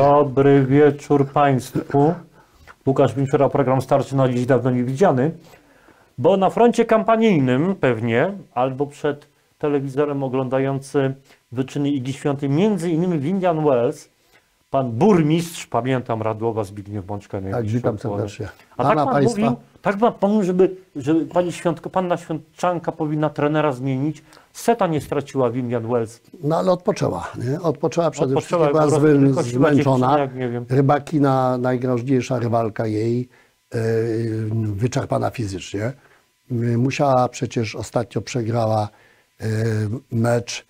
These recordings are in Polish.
Dobry wieczór Państwu. Łukasz Winczura, program starczy na dziś dawno niewidziany, bo na froncie kampanijnym pewnie, albo przed telewizorem oglądający wyczyny Igi Świątej, między innymi w Indian Wells, pan burmistrz, pamiętam Radłowa Zbigniew Bączka. Tak, witam serdecznie. A tak pan państwa. mówił, tak ma pan, żeby, żeby pani Świątko, panna Świątczanka powinna trenera zmienić. Seta nie straciła w Indian Wells. No ale odpoczęła, nie? Odpoczęła przede Odpoczęła, wszystkim, była zwy- zmęczona. Rybakina, najgroźniejsza rywalka jej, e, wyczerpana fizycznie. E, Musiała przecież ostatnio przegrała e, mecz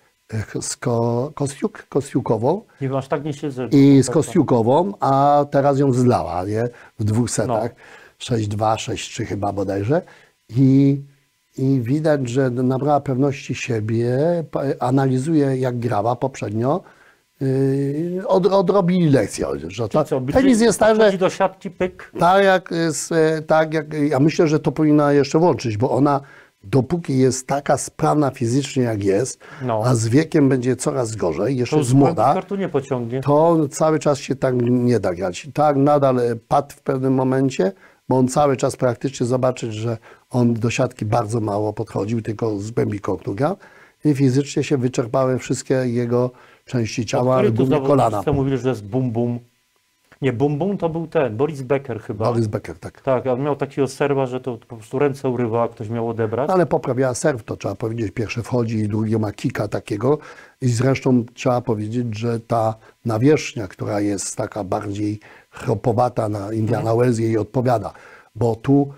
z Ko, Kostiuk, Kostiukową Nie wiem, aż tak nie siedzę. i z Tak, Kostiukową, a teraz ją zlała, nie? W dwóch No. Setach. 6-2, 6-3 chyba bodajże. I, I widać, że nabrała pewności siebie, analizuje jak grała poprzednio. Yy, od, odrobili lekcję, że to, Co, tenis jest tak, że do siatki, pyk. tak jak, tak jak, ja myślę, że to powinna jeszcze włączyć, bo ona dopóki jest taka sprawna fizycznie jak jest, No. a z wiekiem będzie coraz gorzej, jeszcze To z młoda, to cały czas się tak nie da grać. Tak nadal padł w pewnym momencie, bo on cały czas praktycznie zobaczyć, że on do siatki bardzo mało podchodził, tylko z głębi grał i fizycznie się wyczerpały wszystkie jego części ciała, głównie kolana. to mówili, że jest bum bum. Nie, bum bum to był ten, Boris Becker chyba. Boris Becker, tak. Tak, on miał takiego serwa, że to po prostu ręce urywa, a ktoś miał odebrać. Ale poprawiała serw, to trzeba powiedzieć. Pierwszy wchodzi i drugi ma kika takiego. I zresztą trzeba powiedzieć, że ta nawierzchnia, która jest taka bardziej chropowata na Indiana Wells jej odpowiada. Bo tu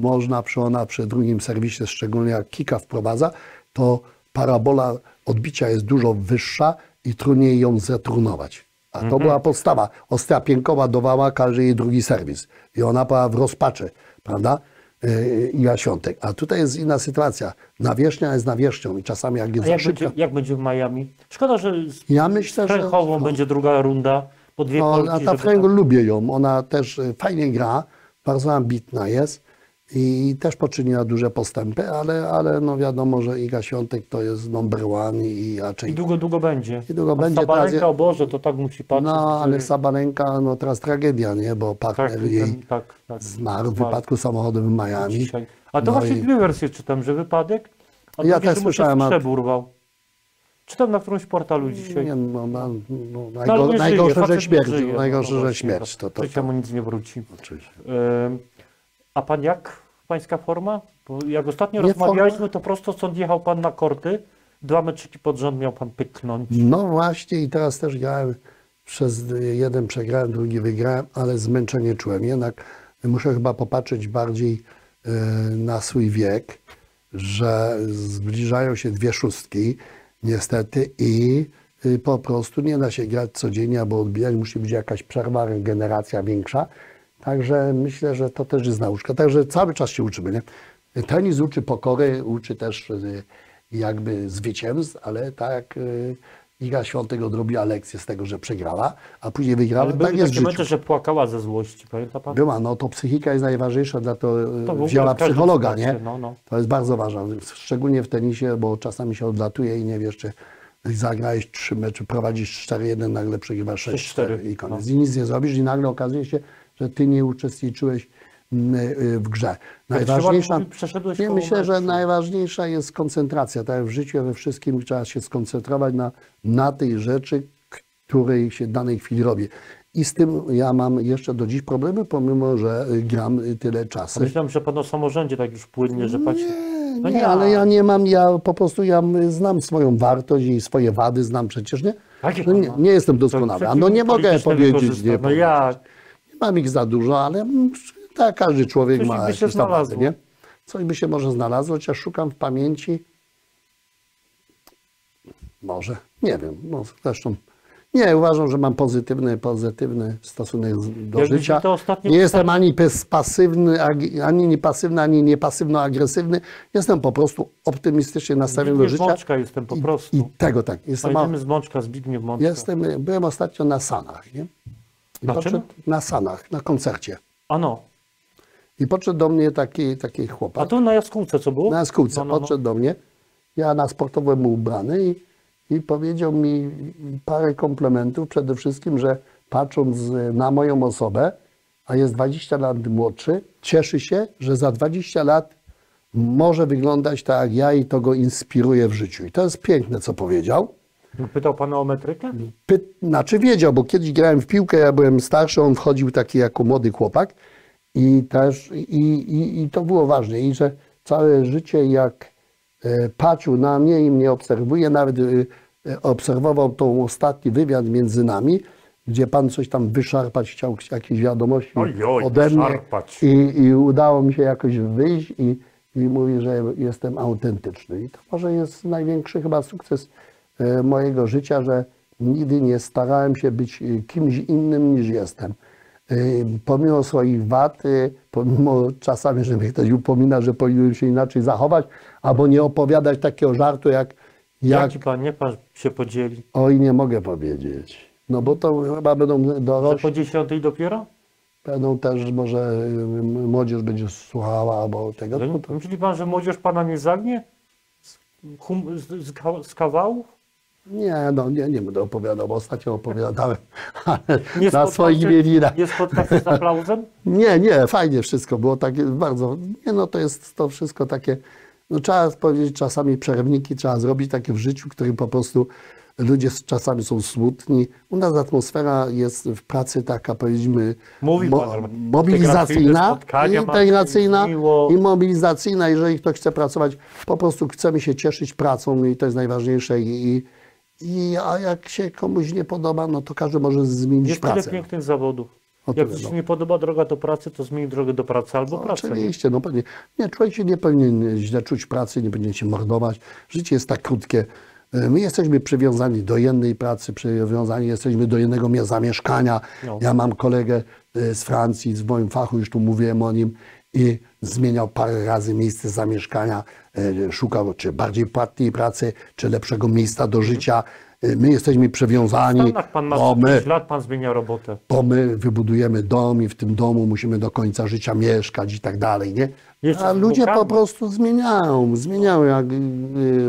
można przy ona przy drugim serwisie, szczególnie jak kika wprowadza, to parabola odbicia jest dużo wyższa i trudniej ją zatrunować. A to była podstawa. Ostra piękowa dawała każdy jej drugi serwis. I ona była w rozpaczy, prawda? Yy, Iga Świątek. A tutaj jest inna sytuacja. Nawierzchnia jest nawierzchnią i czasami jak jest A jak szybka, będzie, jak będzie w Miami? Szkoda, że z Ja myślę, że- będzie druga runda, po dwie no, Polki, a ta Fręgo tam- lubię ją. Ona też y, fajnie gra, bardzo ambitna jest i też poczyniła duże postępy, ale, ale no wiadomo, że Iga Świątek to jest number one i raczej... I długo, długo będzie. I długo A będzie, Sabalenka, teraz- o Boże, to tak musi patrzeć. No, ale Sabalenka, no teraz tragedia, nie? Bo tak, partner jej ten, tak, tak. zmarł w wypadku samochodowym w Miami. Dzisiaj. A to No właśnie i- dwie wersje czytam, że wypadek, a Ja też słyszałem, a- sprzęt urwał. Czytam na którymś portalu dzisiaj. Nie, no, no, no, najgo, najgorsze, żyje, że śmierć. żyje, najgorsze, no że śmierć. To, to, to, mu nic nie wróci. oczywiście. A pan jak? Pańska forma? Bo jak ostatnio Nie rozmawialiśmy, to prosto stąd jechał pan na korty. Dwa meczyki pod rząd miał pan pyknąć. No właśnie i teraz też grałem przez jeden przegrałem, drugi wygrałem, ale zmęczenie czułem. Jednak muszę chyba popatrzeć bardziej e, na swój wiek, że zbliżają się dwie szóstki niestety i y, po prostu nie da się grać codziennie albo odbijać, musi być jakaś przerwa, regeneracja większa. Także myślę, że to też jest nauczka. Także cały czas się uczymy. Nie? Tenis uczy pokory, uczy też y, jakby zwycięstw, ale tak y, Iga Świątek odrobiła lekcję z tego, że przegrała, a później wygrała. Ale były tak jest takie mecze, że płakała ze złości, pamięta pan? Była, no to psychika jest najważniejsza, dla to, ogóle wzięła psychologa, nie? no, no. To jest bardzo ważne, szczególnie w tenisie, bo czasami się odlatuje i nie wiesz, czy zagrałeś trzy mecze, prowadzisz 4-1, nagle przegrywasz 6-4 6-4, i koniec. no. I nic nie zrobisz i nagle okazuje się, że ty nie uczestniczyłeś w grze. Najważniejsza, nie, koło myślę, że najważniejsza jest koncentracja. Tak jak w życiu, we wszystkim trzeba się skoncentrować na, na tej rzeczy, której się w danej chwili robi. I z tym ja mam jeszcze do dziś problemy, pomimo, że y, gram y, tyle czasu. Myślałem, że pan o samorządzie tak już płynnie, że pan. No nie, ale ja nie mam, ja po prostu ja znam swoją wartość i swoje wady znam przecież, nie? No nie, nie jestem doskonały, no nie mogę powiedzieć, nie, No jak? nie mam ich za dużo, ale mm, tak każdy człowiek Coś ma by się znalazło. nie? Coś by się może znalazło, chociaż szukam w pamięci. Może, nie wiem, no zresztą. Nie, uważam, że mam pozytywny, pozytywny stosunek do Jak życia. Nie jestem ani pasywny, ani niepasywny, ani niepasywno-agresywny. Jestem po prostu optymistycznie nastawiony do życia. Mączka jestem po I, prostu. I tego tak. Jestem, Pamiętamy z Mączka, Zbigniew Mączka. jestem, byłem ostatnio na Sanach, nie? I Na czym? Na Sanach, na koncercie. A no, I podszedł do mnie taki, taki chłopak. a tu na jaskółce co było? Na jaskółce No, no, no. podszedł do mnie. Ja na sportowo byłem ubrany i, i powiedział mi parę komplementów. Przede wszystkim, że patrząc e, na moją osobę, a jest 20 lat młodszy, cieszy się, że za 20 lat może wyglądać tak jak ja i to go inspiruje w życiu. I to jest piękne, co powiedział. Pytał pan o metrykę? Py, znaczy wiedział, bo kiedyś grałem w piłkę, ja byłem starszy, on wchodził taki jako młody chłopak i też i, i, i to było ważne. I że całe życie jak e, patrzył na mnie i mnie obserwuje, nawet e, obserwował tą ostatni wywiad między nami, gdzie pan coś tam wyszarpać chciał, jakieś wiadomości Ojoj, ode mnie i, i udało mi się jakoś wyjść i, i mówi, że jestem autentyczny. I to może jest największy chyba sukces e, mojego życia, że nigdy nie starałem się być kimś innym niż jestem. Pomimo swoich wad, pomimo czasami, że mnie ktoś upomina, że powinienem się inaczej zachować, albo nie opowiadać takiego żartu, jak, jak Jaki pan, nie pan się podzieli? oj, nie mogę powiedzieć. No bo to chyba będą dorośli. po dziesiątej dopiero? Będą też może młodzież będzie słuchała albo tego. No, Myśli pan, że młodzież pana nie zagnie? Z, z, z kawałów? Nie, no nie, nie będę opowiadał, bo ostatnio opowiadałem, Nie na swoich imieninach. Nie spotkał się z aplauzem? Nie, nie, fajnie wszystko było takie bardzo, nie no to jest to wszystko takie, no trzeba powiedzieć czasami przerwniki trzeba zrobić takie w życiu, w którym po prostu ludzie czasami są smutni. U nas atmosfera jest w pracy taka powiedzmy Mówi mo- pan, mobilizacyjna, integracyjna i mobilizacyjna. Jeżeli ktoś chce pracować, po prostu chcemy się cieszyć pracą i to jest najważniejsze i, i a jak się komuś nie podoba, no to każdy może zmienić Jest tyle pracę. pięknych zawodów. O Jak tyle, ci się no. nie podoba droga do pracy, to zmień drogę do pracy albo pracę. Oczywiście, no pewnie. Nie, człowiek się nie powinien źle czuć pracy, nie powinien się mordować. Życie jest tak krótkie. E, My jesteśmy przywiązani do jednej pracy, przywiązani jesteśmy do jednego zamieszkania. No. Ja mam kolegę e, z Francji, w moim fachu, już tu mówiłem o nim, i zmieniał parę razy miejsce zamieszkania, e, szukał czy bardziej płatnej pracy, czy lepszego miejsca do życia. E, My jesteśmy W przywiązani, Stanach pan ma bo my, 5 lat, pan zmienia robotę. bo my wybudujemy dom i w tym domu musimy do końca życia mieszkać i tak dalej, nie? A ludzie po prostu zmieniają, zmieniają, jak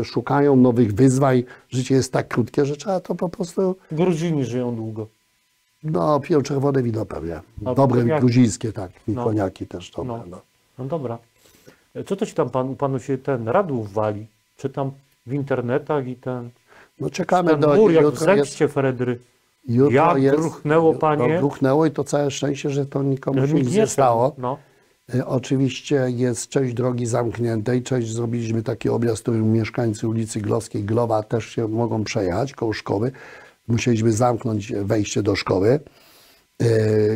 y, szukają nowych wyzwań. Życie jest tak krótkie, że trzeba to po prostu, Gruzini żyją długo. No, piją czerwone wino pewnie. No, Dobre koniaki. gruzińskie, tak, i No. koniaki też dobre. No. No. No dobra. E, Co to się tam pan, u panu się ten radów wali? Czytam w internetach i ten, No czekamy ten do mur jak w jest, Fredry. jutro Jak jest, gruchnęło, no, panie? gruchnęło i to całe szczęście, że to nikomu się nic nie stało. No. E, Oczywiście jest część drogi zamkniętej, część zrobiliśmy taki objazd, którym mieszkańcy ulicy Gloskiej Glowa też się mogą przejechać koło szkoły. Musieliśmy zamknąć wejście do szkoły. E,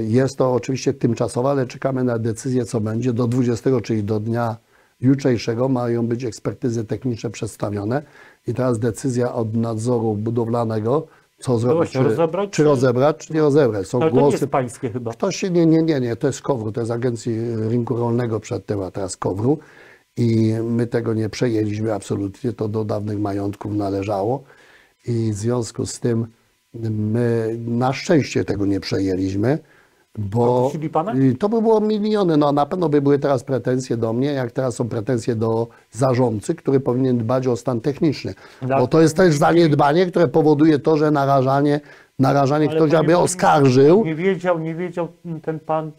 Jest to oczywiście tymczasowe, ale czekamy na decyzję, co będzie. Do 20, czyli do dnia jutrzejszego mają być ekspertyzy techniczne przedstawione i teraz decyzja od nadzoru budowlanego, co zrobić, właśnie, czy, rozebrać, czy rozebrać, czy nie rozebrać. Są Ale to głosy jest pańskie chyba. to się nie, nie, nie, nie, to jest KOWR, to jest Agencji Rynku Rolnego przedtem, a teraz KOWR-u i my tego nie przejęliśmy absolutnie, to do dawnych majątków należało i w związku z tym my na szczęście tego nie przejęliśmy, bo i to by było miliony, no na pewno by były teraz pretensje do mnie, jak teraz są pretensje do zarządcy, który powinien dbać o stan techniczny, Dla- bo to jest też zaniedbanie, które powoduje to, że narażanie, narażanie Ale ktoś aby oskarżył, Nie wiedział, nie wiedział ten pan,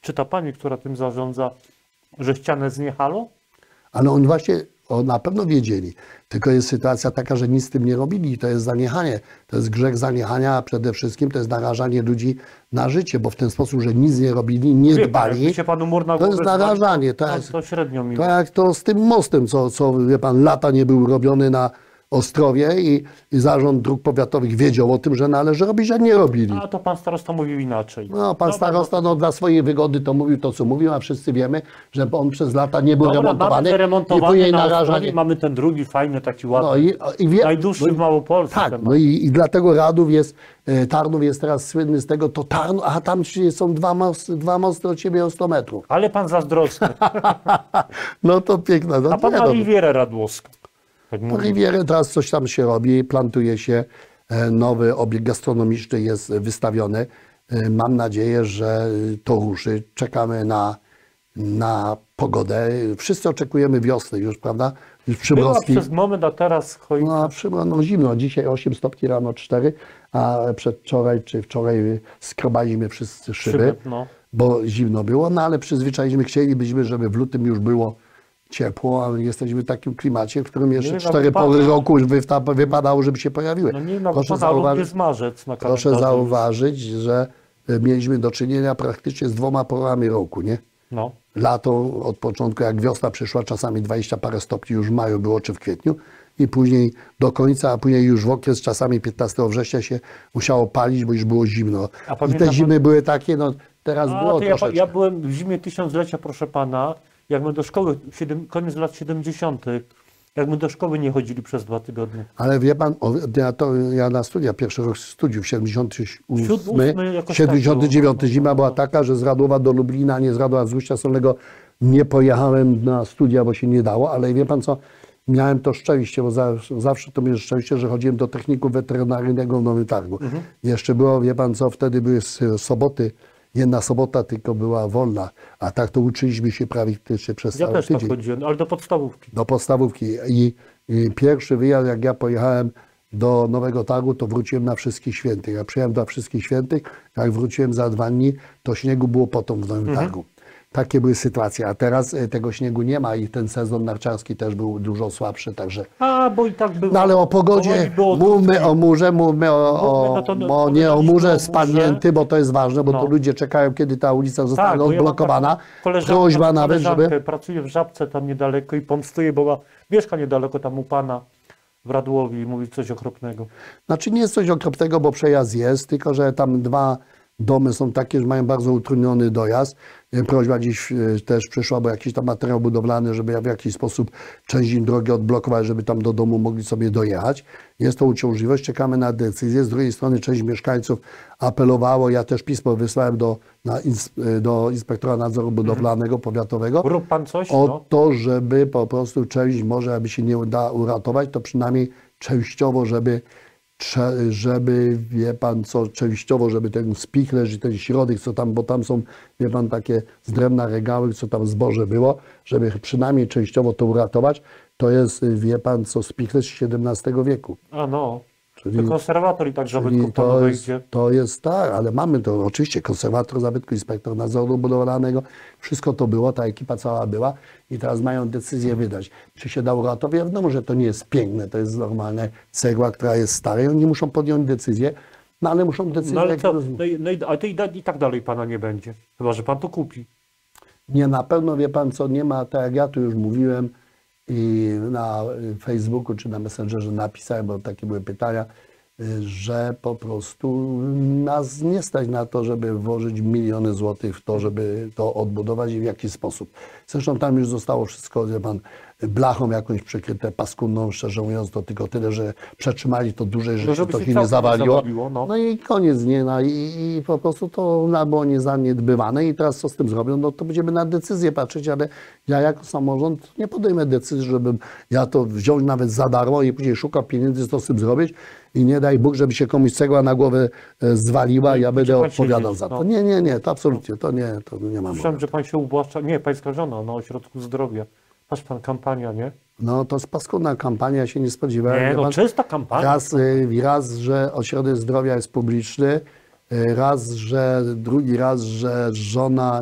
czy ta pani, która tym zarządza, że ścianę zniechalo? Ale oni właśnie o, na pewno wiedzieli. Tylko jest sytuacja taka, że nic z tym nie robili. To jest zaniechanie. To jest grzech zaniechania, a przede wszystkim to jest narażanie ludzi na życie, bo w ten sposób, że nic nie robili, nie Wie pan, dbali, się panu mur na to jest narażanie. To jest, to średnio miło. to jak to z tym mostem, co, co wie pan, lata nie był robiony na Ostrowie i, i zarząd dróg powiatowych wiedział o tym, że należy robić, a nie robili. A to pan starosta mówił inaczej. No, pan Dobra, starosta no, dla swojej wygody to mówił to, co mówił, a wszyscy wiemy, że on przez lata nie był Dobra, remontowany te i remontowany później na narażanie. Mamy ten drugi fajny, taki ładny. No i, i wie, Najdłuższy no w Małopolsce. Tak, temat. no i, i dlatego Radów jest, e, Tarnów jest teraz słynny z tego, to Tarnów, a tam są dwa, most, dwa mosty od siebie o 100 metrów. Ale pan zazdrosny. No to piękne. No, A pan ma Rivierę Radłowską. Rivierę teraz coś tam się robi, plantuje się, e, nowy obiekt gastronomiczny jest wystawiony. E, Mam nadzieję, że to ruszy. Czekamy na, na pogodę. Wszyscy oczekujemy wiosny już, prawda? w Była Przymrowskiej. przez moment, a teraz choinka. No, Przymro, no zimno. Dzisiaj 8 stopni, rano 4, a przedwczoraj czy wczoraj skrobaliśmy wszyscy szyby, Szyby, no. bo zimno było, no ale przyzwyczailiśmy, chcielibyśmy, żeby w lutym już było ciepło, ale jesteśmy w takim klimacie, w którym jeszcze Nie, no, cztery pory roku wypadało, żeby się pojawiły. No nie, no proszę, zauważyć, marzec na proszę zauważyć, że e, mieliśmy do czynienia praktycznie z dwoma porami roku, nie? No. lato od początku, jak wiosna przyszła, czasami 20 parę stopni już w maju było, czy w kwietniu i później do końca, a później już w okres czasami 15 września się musiało palić, bo już było zimno. A I te pan- zimy były takie, no teraz A, było to ja, troszeczkę. ja byłem w zimie tysiąclecia, proszę pana, jak my do szkoły, koniec lat 70., jak my do szkoły nie chodzili przez dwa tygodnie. Ale wie pan, ja, to, ja na studia, pierwszy rok studiów, 78, Siódmy, jakoś tak 79, było. zima była taka, że z Radowa do Lublina, nie z Radowa, z Ustnia Solnego nie pojechałem na studia, bo się nie dało, ale wie pan co, miałem to szczęście, bo zawsze, zawsze to miałem szczęście, że chodziłem do techniku weterynaryjnego w Nowym Targu. Mhm. Jeszcze było, wie pan co, wtedy były soboty, jedna sobota tylko była wolna, a tak to uczyliśmy się praktycznie przez Ja cały też tak tydzień chodziłem, ale do podstawówki. do podstawówki. I, I pierwszy wyjazd, jak ja pojechałem do Nowego Targu, to wróciłem na Wszystkich Świętych. Ja przyjechałem do Wszystkich Świętych, jak wróciłem za dwa dni, to śniegu było potem w Nowym Mhm. Targu. Takie były sytuacje, a teraz e, tego śniegu nie ma i ten sezon narciarski też był dużo słabszy, także... A, bo i tak było. No ale o pogodzie, mówmy o murze, mówmy o, o, o nie o murze spadnięty, bo to jest ważne, bo No. to ludzie czekają, kiedy ta ulica zostanie Tak, ja odblokowana. koleżankę- Prośba nawet, żeby... Pracuję w Żabce tam niedaleko i pomstuję, bo ma, mieszka niedaleko tam u pana w Radłowi i mówi coś okropnego. Znaczy nie jest coś okropnego, bo przejazd jest, tylko że tam dwa domy są takie, że mają bardzo utrudniony dojazd. E, Prośba dziś e, też przyszła, bo jakiś tam materiał budowlany, żeby w jakiś sposób część im drogi odblokować, żeby tam do domu mogli sobie dojechać. Jest to uciążliwość, czekamy na decyzję. Z drugiej strony część mieszkańców apelowało, ja też pismo wysłałem do, ins, e, do inspektora nadzoru budowlanego powiatowego Rób pan coś? o No. to, żeby po prostu część, może aby się nie uda uratować, to przynajmniej częściowo, żeby, żeby wie pan co, częściowo, żeby ten spichlerz i ten środek, co tam, bo tam są, wie pan, takie z drewna regały, co tam zboże było, żeby przynajmniej częściowo to uratować, to jest, wie pan co, spichlerz XVII wieku. A no. Czyli- to konserwator i tak zabytków to jest, wejdzie. to jest tak, ale mamy to oczywiście konserwator zabytku, inspektor nadzoru budowlanego, wszystko to było, ta ekipa cała była i teraz mają decyzję wydać. Czy się da uratować? Wiadomo, że to nie jest piękne, to jest normalne cegła, która jest stara i oni muszą podjąć decyzję, no ale muszą decyzję... No ale rozumiem. no, no, i- ale to i, da- i tak dalej pana nie będzie. Chyba, że pan to kupi. Nie, na pewno wie pan co, nie ma, tak jak ja tu już mówiłem i na Facebooku czy na Messengerze napisałem, bo takie były pytania, y, że po prostu nas nie stać na to, żeby włożyć miliony złotych w to, żeby to odbudować i w jaki sposób. Zresztą tam już zostało wszystko, wie pan, blachą jakąś przykryte, paskudną, szczerze mówiąc, to tylko tyle, że przetrzymali to dłużej, że No, się to zawaliło. zawaliło, no. No i koniec, nie? No i, i po prostu to no, było niezaniedbywane i teraz co z tym zrobią? No to będziemy na decyzję patrzeć, ale ja jako samorząd nie podejmę decyzji, żebym ja to wziąć nawet za darmo i później szukał pieniędzy, co z tym zrobić i nie daj Bóg, żeby się komuś cegła na głowę e, zwaliła ja będę odpowiadał siedzieć, za to. no. Nie, nie, nie, to absolutnie, to nie, to nie mam. Słyszałem, że pan się ubłaszcza. Nie, pańska żona na ośrodku zdrowia. Patrz pan, kampania, nie? No to jest paskudna kampania, się nie spodziewałem. Nie, no pan, czysta kampania. Raz, y, raz, że ośrodek zdrowia jest publiczny, y, raz, że drugi raz, że żona,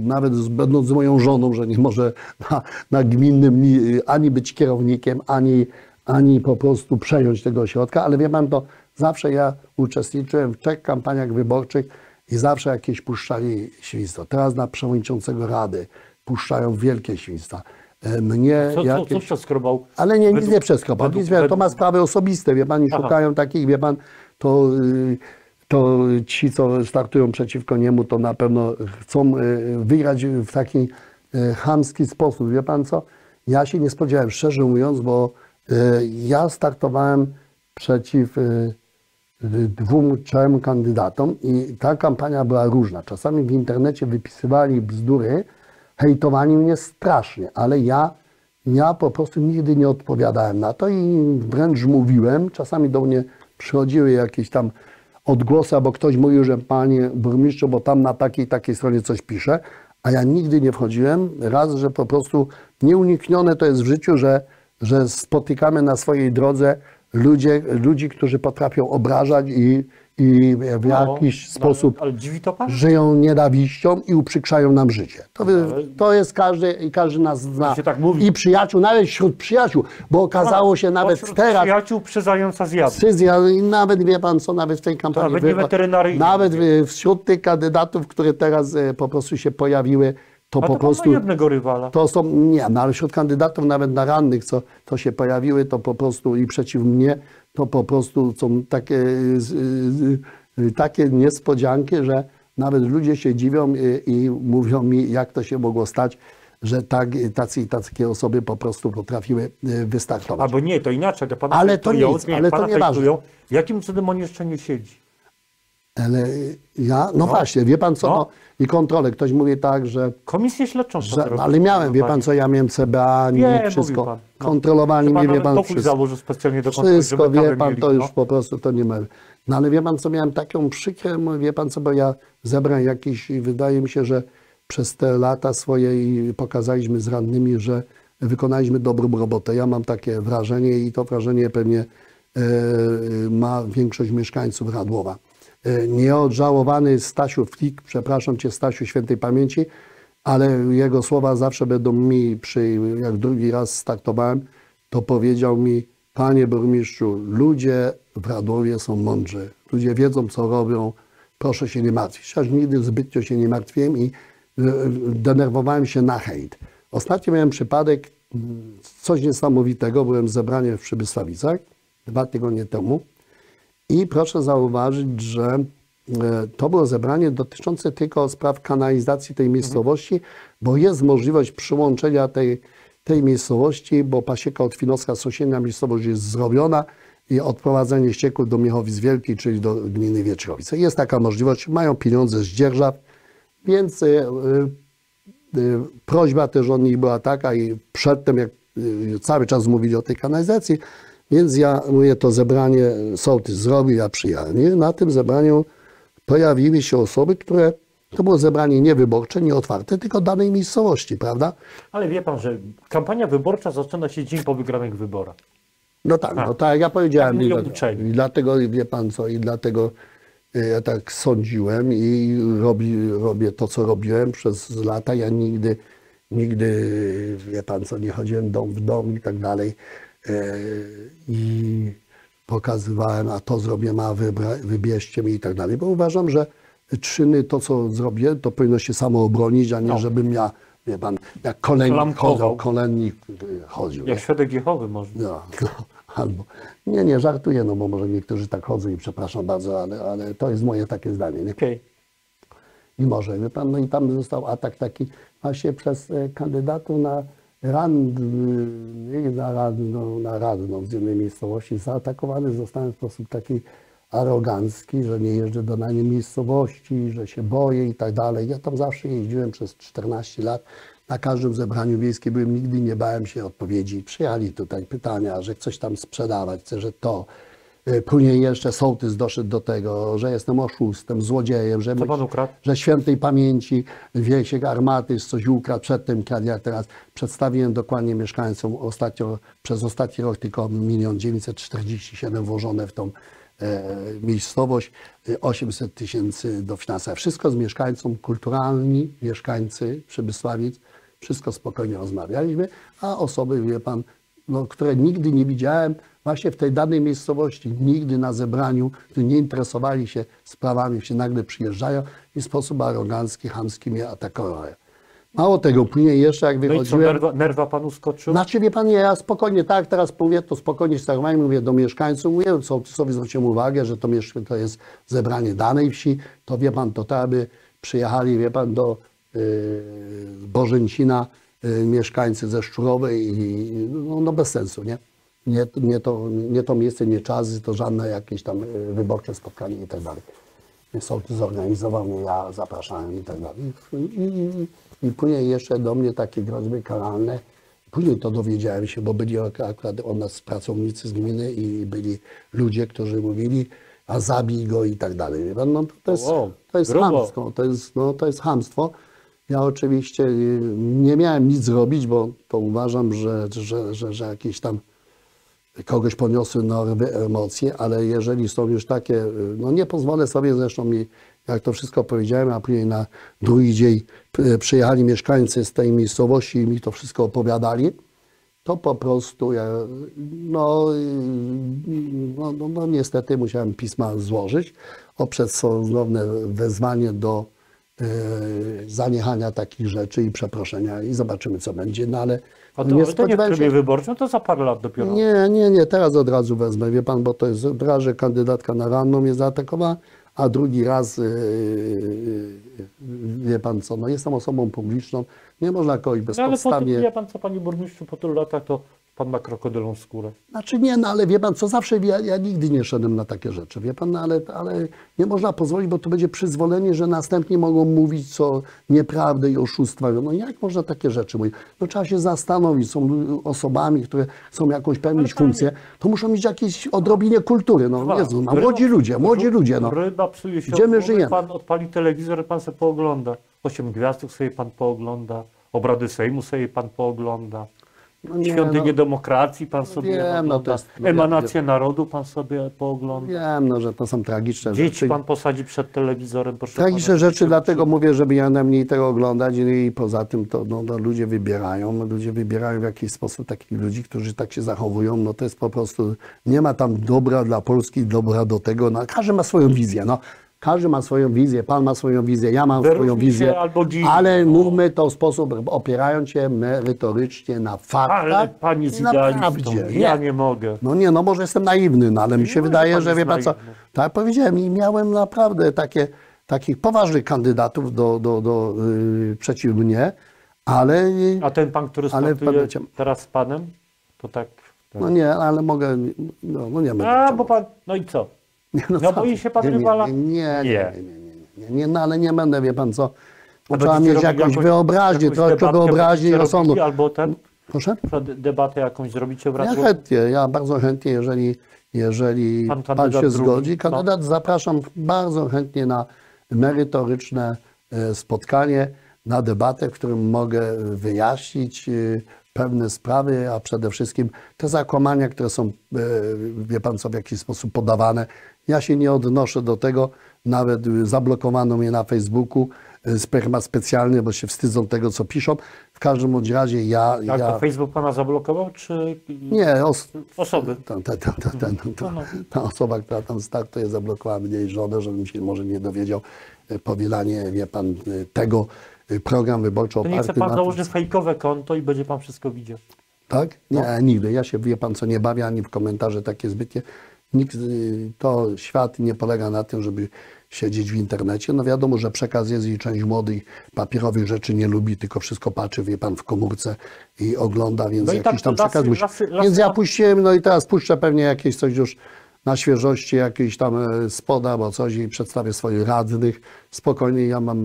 nawet będąc moją żoną, że nie może na, na gminnym ni- ani być kierownikiem, ani, ani po prostu przejąć tego ośrodka, ale wie pan to, zawsze ja uczestniczyłem w trzech kampaniach wyborczych i zawsze jakieś puszczali świństwo. Teraz na przewodniczącego rady puszczają wielkie świństwa. Y, Mnie Co, co, co jakieś... przeskrobał? Ale nie, nic Według- nie przeskopał. według- Nic, wie- to według- ma sprawy osobiste, wie pan, i szukają takich, wie pan, to, y, to ci, co startują przeciwko niemu, to na pewno chcą y, wygrać w taki y, chamski sposób. Wie pan co? Ja się nie spodziewałem, szczerze mówiąc, bo ja startowałem przeciw dwóm, trzem kandydatom i ta kampania była różna. Czasami w internecie wypisywali bzdury, hejtowali mnie strasznie, ale ja, ja po prostu nigdy nie odpowiadałem na to i wręcz mówiłem, czasami do mnie przychodziły jakieś tam odgłosy, albo ktoś mówił, że panie burmistrzu, bo tam na takiej takiej stronie coś pisze, a ja nigdy nie wchodziłem. Raz, że po prostu nieuniknione to jest w życiu, że, że spotykamy na swojej drodze ludzie, ludzi, którzy potrafią obrażać i, i w No, jakiś no, sposób Ale żyją nienawiścią i uprzykrzają nam życie. To, wy- to jest każdy, i każdy nas zna. tak. I przyjaciół, nawet wśród przyjaciół, bo okazało się nawet Pośród teraz, przyjaciół przy zająca zjadł. decyzja, i nawet wie pan co, nawet w tej kampanii, nawet weterynaryjnie. nawet wśród tych kandydatów, które teraz e, po prostu się pojawiły, to po prostu... jednego rywala. To są, nie, no ale wśród kandydatów nawet na rannych, co to się pojawiły, to po prostu i przeciw mnie, to po prostu są takie, y, y, y, takie niespodzianki, że nawet ludzie się dziwią i, i mówią mi, jak to się mogło stać, że tak, tacy, takie osoby po prostu potrafiły wystartować. Albo nie, to inaczej. Pana Ale to nie, ale to nieważne. fejtują. Jakim cudem on jeszcze nie siedzi? Ale ja, no, właśnie, wie pan co, No. no. i kontrolę, ktoś mówi tak, że Komisję śledczą Że, no, ale miałem, wie pan co, ja miałem CBA, Nie, wszystko. pan. No. Kontrolowali mnie, wie pan, wszystko. założył specjalnie do kontroli, Wszystko, wie pan, mieli, to już no. po prostu to nie ma. No ale wie pan co, miałem taką przykre, mówię, wie pan co, bo ja zebrałem jakiś, i wydaje mi się, że przez te lata swoje i pokazaliśmy z radnymi, że wykonaliśmy dobrą robotę. Ja mam takie wrażenie i to wrażenie pewnie e, ma większość mieszkańców Radłowa. E, nieodżałowany Stasiu Flik, przepraszam cię Stasiu świętej pamięci, ale jego słowa zawsze będą mi, przy, jak drugi raz startowałem, to powiedział mi, panie burmistrzu, ludzie w Radłowie są mądrzy, ludzie wiedzą, co robią, proszę się nie martwić. Chociaż nigdy zbytnio się nie martwiłem i e, denerwowałem się na hejt. Ostatnio miałem przypadek, mm, coś niesamowitego, byłem w zebraniu w Przybysławicach dwa tygodnie temu i proszę zauważyć, że e, to było zebranie dotyczące tylko spraw kanalizacji tej miejscowości, bo jest możliwość przyłączenia tej, tej miejscowości, bo pasieka Otwinowska, sąsiednia miejscowość jest zrobiona i odprowadzenie ścieków do Miechowic Wielkich, czyli do gminy Wietrzowice. Jest taka możliwość, mają pieniądze z dzierżaw, więc e, Y, prośba też od nich była taka i przedtem, jak y, cały czas mówili o tej kanalizacji, więc ja mówię, to zebranie sołtys zrobił, ja przyjechałem. I na tym zebraniu pojawiły się osoby, które, to było zebranie niewyborcze, nie otwarte, tylko danej miejscowości, prawda? Ale wie pan, że kampania wyborcza zaczyna się dzień po wygranych wyborach. No tak, no tak jak ja powiedziałem. Tak i, mówią dlatego. I dlatego, wie pan co, i dlatego y, ja tak sądziłem i robi, robię to, co robiłem przez lata. Ja nigdy, nigdy, wie pan co, nie chodziłem dom w dom i tak dalej. Y, I pokazywałem, a to zrobię, a wybra, wybierzcie mi i tak dalej. Bo uważam, że czyny, to co zrobię, to powinno się samo obronić, a nie No. żebym ja, wie pan, jak kolennik chodził, kolennik y, chodził. Jak świadek Jehowy może. No, no, albo. Nie, nie, żartuję, no bo może niektórzy tak chodzą i przepraszam bardzo, ale, ale to jest moje takie zdanie. Nie? Okej. I może, wie pan, no i tam został atak taki właśnie przez e, kandydatów na radny, na radną, na radną z jednej miejscowości. Zaatakowany zostałem w sposób taki arogancki, że nie jeżdżę do danej miejscowości, że się boję i tak dalej. Ja tam zawsze jeździłem przez 14 lat. Na każdym zebraniu wiejskim byłem, nigdy nie bałem się odpowiedzi. Przyjęli tutaj pytania, że coś tam sprzedawać, chcę, że to. Y, Później jeszcze sołtys doszedł do tego, że jestem oszustem, złodziejem, że, ukradł? że świętej pamięci Wiesiek Armaty coś ukradł, przedtem kradł, jak teraz przedstawiłem dokładnie mieszkańcom ostatnio, przez ostatni rok tylko 1 947 włożone w tą e, miejscowość, e, 800 tysięcy dofinansowania. Wszystko z mieszkańcom, kulturalni mieszkańcy Przybysławic, wszystko spokojnie rozmawialiśmy, a osoby, wie pan, no, które nigdy nie widziałem właśnie w tej danej miejscowości, nigdy na zebraniu, które nie interesowali się sprawami, się nagle przyjeżdżają i w sposób arogancki, chamski mnie atakowały. Mało tego, później jeszcze jak No i co, wychodziłem... nerwa, nerwa panu skoczył? Znaczy, wie pan, ja spokojnie, tak, teraz mówię, to spokojnie starowałem, mówię do mieszkańców, mówię, sołtysowi zwróciłem uwagę, że to, to jest zebranie danej wsi, to wie pan, to tak, aby przyjechali, wie pan, do yy, Bożęcina mieszkańcy ze Szczurowej i no, no bez sensu, nie? Nie, nie, to, nie to miejsce, nie czas, to żadne jakieś tam yy, wyborcze spotkanie i tak dalej. Sołtys zorganizował ja zapraszałem i tak dalej. I, i, I później jeszcze do mnie takie groźby karalne. Później to dowiedziałem się, bo byli ak- akurat od nas pracownicy z gminy i byli ludzie, którzy mówili, a zabij go i tak dalej. No, to, jest, to jest grubo. chamstwo, to jest, no, to jest chamstwo. Ja oczywiście y, nie miałem nic zrobić, bo to uważam, że, że, że, że jakieś tam kogoś poniosły normy, emocje, ale jeżeli są już takie, y, no nie pozwolę sobie zresztą mi, jak to wszystko powiedziałem, a później na drugi dzień y, przyjechali mieszkańcy z tej miejscowości i mi to wszystko opowiadali, to po prostu ja, no, no, no, no niestety musiałem pisma złożyć o przedsądowne wezwanie do zaniechania takich rzeczy i przeproszenia i zobaczymy co będzie, no ale A to, ale to nie w trybie wyborczym, to za parę lat dopiero. nie, nie, nie, teraz od razu wezmę, wie pan, bo to jest raz, że kandydatka na ranną mnie zaatakowała, a drugi raz, yy, wie pan co, no jestem osobą publiczną, nie można kogoś No, ale po, bezpodstawnie... wie pan co, panie burmistrzu, po tylu latach to pan ma krokodylą skórę. Znaczy nie, no ale wie pan co, zawsze ja, ja nigdy nie szedłem na takie rzeczy, wie pan, no, ale, ale nie można pozwolić, bo to będzie przyzwolenie, że następnie mogą mówić co nieprawdę i oszustwa. No jak można takie rzeczy mówić? No trzeba się zastanowić, są osobami, które chcą jakąś pełnić funkcję, to muszą mieć jakieś odrobinie kultury, no Jezu, no, młodzi ludzie, młodzi ludzie, no. Ryba psuje się Gdzie my żyjemy? Pan odpali telewizor, pan sobie poogląda. Osiem gwiazdów sobie pan poogląda. Obrady Sejmu sobie pan poogląda. No Świątynię no. demokracji pan sobie wiem, no to jest- no Emanację narodu pan sobie poogląda. Wiem, no, że to są tragiczne Dzieci rzeczy. pan posadzi przed telewizorem, proszę Tragiczne pana. rzeczy, dlatego mówię, żeby ja najmniej tego oglądać i poza tym to no, no, ludzie wybierają, no, ludzie wybierają w jakiś sposób takich ludzi, którzy tak się zachowują, no to jest po prostu, nie ma tam dobra dla Polski, dobra do tego, no każdy ma swoją wizję, no. Każdy ma swoją wizję, pan ma swoją wizję, ja mam Wyróżnij swoją wizję, ale mówmy to w sposób opierając się merytorycznie na faktach Ale z na idealistą, ja nie mogę. No nie, no może jestem naiwny, no ale mi się wydaje, pan że jest wie pan co, tak powiedziałem i miałem naprawdę takie, takich poważnych kandydatów do, do, do, yy, przeciw mnie, ale A ten pan, który Ale startuje teraz z panem, to tak... tak. no nie, ale mogę, no, no nie będę A, bo pan, no i co? Nie, no co boi się pan nie, rywala? Nie, nie, nie, Nie. nie, nie, nie, nie, nie, nie, no ale nie będę, wie pan co, no, trzeba mieć jakąś wyobraźnię, trochę wyobraźni i rozsądu. Albo ten, Proszę? debatę jakąś zrobicie w Ja chętnie, ja bardzo chętnie, jeżeli, jeżeli Pan pan, się drugi, zgodzi, no. kandydat zapraszam bardzo chętnie na merytoryczne e, spotkanie, na debatę, w którym mogę wyjaśnić e, pewne sprawy, a przede wszystkim te zakłamania, które są, e, wie pan co, w jakiś sposób podawane. Ja się nie odnoszę do tego, nawet e, zablokowano mnie na Facebooku, e, sperma specjalny, bo się wstydzą tego, co piszą. W każdym bądź razie ja... Jak ja to Facebook pana zablokował, czy nie, os, osoby? ta, ta, ta, ta, ta, ta, No, no. ta osoba, która tam startuje, zablokowała mnie i żonę, żebym się może nie dowiedział. e, Powielanie, wie pan, tego program wyborczy To nie chce oparty pan na założyć fejkowe konto i będzie pan wszystko widział. Tak? Nie, No. nigdy. Ja się, wie pan co, nie bawię ani w komentarze takie zbytnie. Nikt, y, to świat nie polega na tym, żeby siedzieć w internecie. No wiadomo, że przekaz jest i część młodych papierowych rzeczy nie lubi, tylko wszystko patrzy, wie pan, w komórce i ogląda, więc No jakiś tak tam lasy- przekaz musi. lasy- lasy- Więc ja puściłem, no i teraz puszczę pewnie jakieś coś już na świeżości, jakiś tam e, spoda albo coś i przedstawię swoich radnych. Spokojnie, ja mam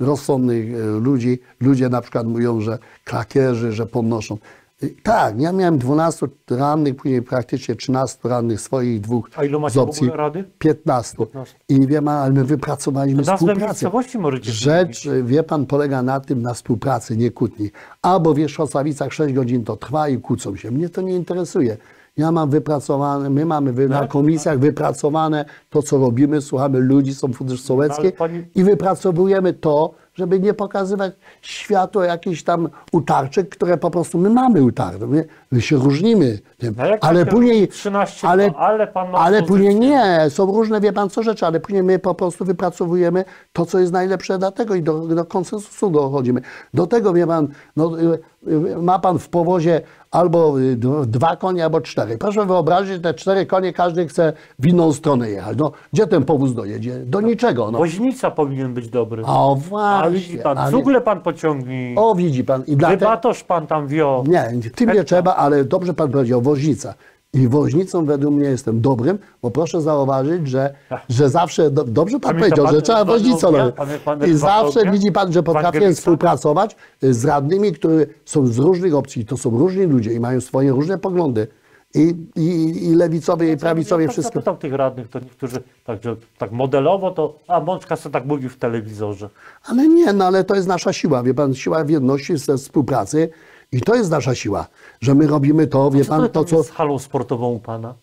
y, rozsądnych e, ludzi. Ludzie na przykład mówią, że klakierzy, że podnoszą. Y, Tak, ja miałem 12 rannych, później praktycznie 13 rannych swoich dwóch A ilu macie z w opcji. ogóle rady? 15. 15. I wie pan, ale my wypracowaliśmy Nazwę współpracę. możecie Rzecz, wie pan, polega na tym, na współpracy, nie kłótni. Albo w Wierzchosławicach 6 godzin to trwa i kłócą się. Mnie to nie interesuje. Ja mam wypracowane, my mamy wy, na ale- komisjach wypracowane to, co robimy, słuchamy ludzi, są fundusz Ale pani- i wypracowujemy to, żeby nie pokazywać światu jakichś tam utarczek, które po prostu my mamy utarte. My, my się różnimy tym, No ale takie później... 13, ale, no, ale ale później nie, są różne, wie pan co rzeczy, ale później my po prostu wypracowujemy to, co jest najlepsze dla tego i do, do konsensusu dochodzimy. Do tego, wie pan, no, y, ma pan w powozie albo y, dwa konie, albo cztery. Proszę wyobrazić, te cztery konie, każdy chce w inną stronę jechać. No, gdzie ten powóz dojedzie? Do niczego. No. Woźnica powinien być dobry. O A widzi właśnie. pan, ale- cugle pan pociągnij. O, widzi pan. I dlatego... Debatoż pan tam wio. Nie, tym nie trzeba, ale dobrze pan powiedział, woźnica. I woźnicą według mnie jestem dobrym, bo proszę zauważyć, że, że zawsze, do, dobrze pan Pamięta powiedział, pan że trzeba woźnicą robić. Pan I zawsze Wazowia? widzi pan, że potrafię współpracować z radnymi, którzy są z różnych opcji, to są różni ludzie i mają swoje różne poglądy. I, i, i lewicowie, i prawicowie, Jak wszystko. Zapytał tych radnych, to niektórzy tak, tak modelowo, to a Mączka sobie tak mówi w telewizorze. Ale nie, no ale to jest nasza siła, wie pan, siła w jedności, ze współpracy i to jest nasza siła, że my robimy to, wie pan, to co... jest z halą sportową u pana?